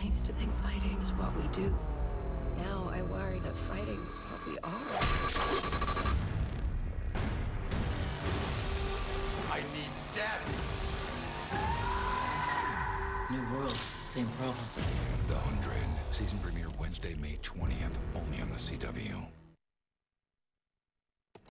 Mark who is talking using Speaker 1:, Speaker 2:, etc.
Speaker 1: I used to think fighting is what we do. Now I worry that fighting is what we are.
Speaker 2: I need death.
Speaker 3: New world, same problems.
Speaker 4: The Hundred, season premiere Wednesday, May 20th, only on the CW.